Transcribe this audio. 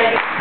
ready.